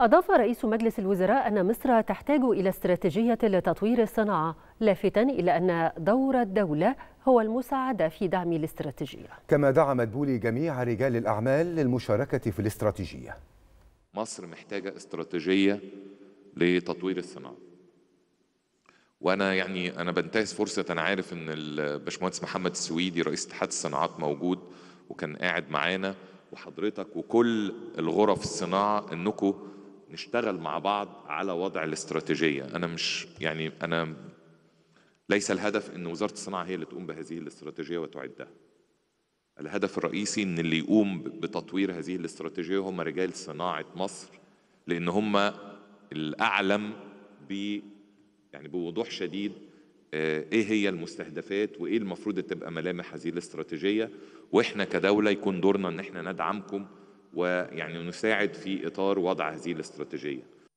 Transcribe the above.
أضاف رئيس مجلس الوزراء أن مصر تحتاج إلى استراتيجية لتطوير الصناعة لافتا إلى أن دور الدولة هو المساعدة في دعم الاستراتيجية. كما دعا مدبولي جميع رجال الأعمال للمشاركة في الاستراتيجية. مصر محتاجة استراتيجية لتطوير الصناعة. وأنا يعني أنا بنتهز فرصة أنا عارف إن الباشمهندس محمد السويدي رئيس اتحاد الصناعات موجود وكان قاعد معانا وحضرتك وكل الغرف الصناعة انكم نشتغل مع بعض على وضع الاستراتيجية. أنا مش يعني أنا ليس الهدف إن وزارة الصناعة هي اللي تقوم بهذه الاستراتيجية وتعدها. الهدف الرئيسي إن اللي يقوم بتطوير هذه الاستراتيجية هم رجال صناعة مصر لأن هم الأعلم ب يعني بوضوح شديد إيه هي المستهدفات وإيه المفروض تبقى ملامح هذه الاستراتيجية. وإحنا كدولة يكون دورنا إن إحنا ندعمكم ويعني نساعد في إطار وضع هذه الاستراتيجية.